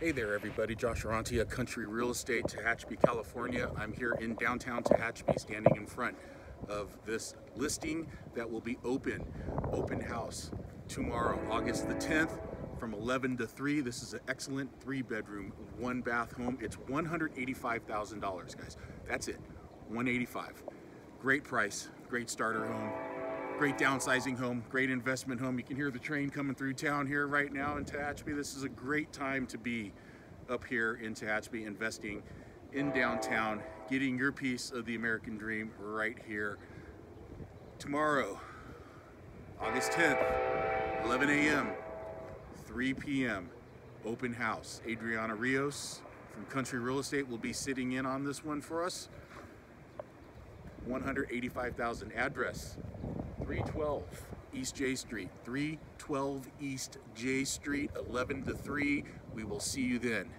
Hey there everybody, Josh Arantia, Country Real Estate, Tehachapi, California. I'm here in downtown Tehachapi standing in front of this listing that will be open, open house tomorrow, August the 10th from 11 to 3. This is an excellent three bedroom, one bath home. It's $185,000 guys. That's it, 185. Great price, great starter home, great downsizing home, great investment home. You can hear the train coming through town here right now in Tehachapi. This is a great time to be up here in Tehachapi investing in downtown, getting your piece of the American dream right here. Tomorrow, August 10th, 11 a.m., 3 p.m., open house. Adriana Rios from Country Real Estate will be sitting in on this one for us. 185,000 address 312 East J Street, 312 East J Street, 11 to 3. We will see you then.